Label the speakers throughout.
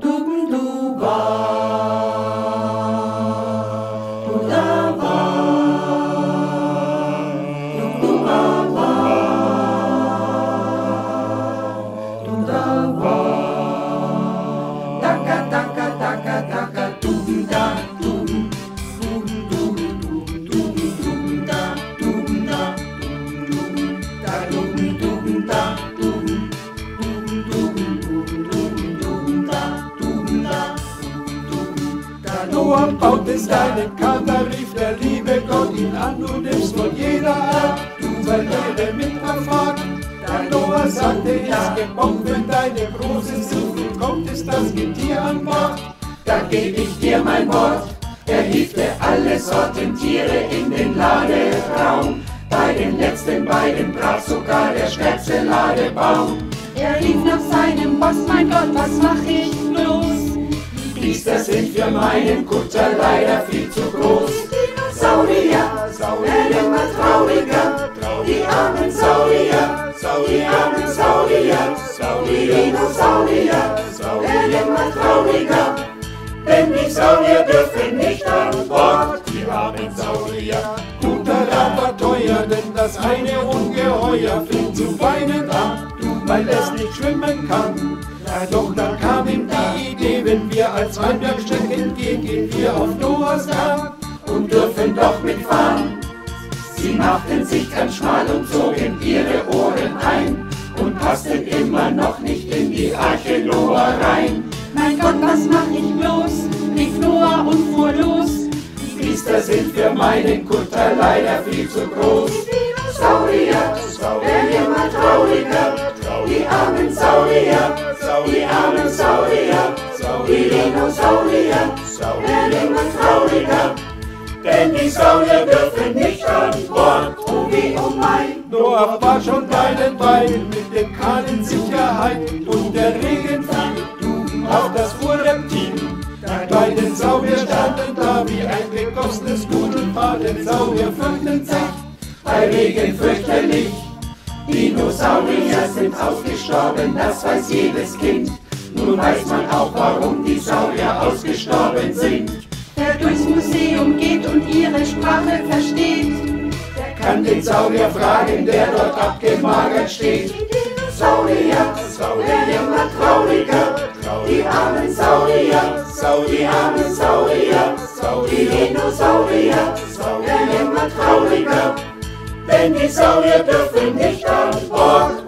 Speaker 1: Dumbduba. Noah baut es deinen da rief der liebe Gott ihn an, du nimmst von jeder Art, du sollst jede mitfahren. Da Noah sagte, ist gebombt, wenn deine große Suche kommt, ist das Getier an Bord.
Speaker 2: Da geb ich dir mein Wort, er hiefte alle Sorten Tiere in den Laderaum. Bei den letzten beiden brach sogar der stärkste Ladebaum.
Speaker 3: Er rief nach seinem Boss, mein Gott, was mach ich
Speaker 2: für meinen Kutter leider viel zu groß. Saurier, werden immer trauriger, die armen Saurier, die armen Saurier, die Dinosaurier, werden immer trauriger, denn die Saurier dürfen nicht an Bord, die armen Saurier.
Speaker 1: Guter Rat war teuer, denn das eine Ungeheuer fing zu weinen an, weil es nicht schwimmen kann. Doch dann kam ihm die wenn wir als Weinbergstecken gehen, gehen wir auf Noahs Ark
Speaker 2: und dürfen doch mitfahren. Sie machten sich ganz schmal und zogen ihre Ohren ein und passten immer noch nicht in die Arche Noah rein.
Speaker 3: Mein Gott, was mach ich bloß? rief Noah und fuhr los.
Speaker 2: Die Priester sind für meinen Kutter leider viel zu groß. Saurier, werden immer trauriger, die armen Saurier, die armen Saurier, die Dinosaurier, werden immer trauriger, denn die Saurier dürfen nicht an Bord, oh wie oh mein.
Speaker 1: Noah war schon meilenweit mit dem Kahn in Sicherheit und der Regen fiel auf das Urreptil. Bei den Saurier standen da wie ein gekossenes Nudelpaar, denn Saurier fürchten sich
Speaker 2: bei Regen fürchterlich. Dinosaurier sind ausgestorben, das weiß jedes Kind. Nun weiß man auch, warum die Saurier ausgestorben sind.
Speaker 3: Wer durchs Museum geht und ihre Sprache versteht,
Speaker 2: der kann den Saurier fragen, der dort abgemagert steht. Saurier, werden immer trauriger, die armen Saurier, die armen Saurier, die Dinosaurier, werden immer trauriger, denn die Saurier dürfen nicht an Bord.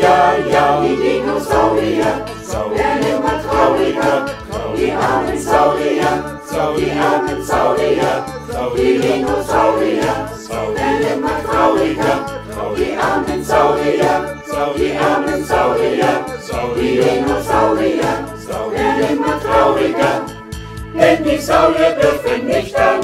Speaker 2: Ja, ja, die Dinosaurier werden immer trauriger, die armen Saurier, die armen Saurier, die Dinosaurier werden immer trauriger, die armen Saurier, die armen Saurier, die Dinosaurier werden immer trauriger, denn die Saurier nicht an.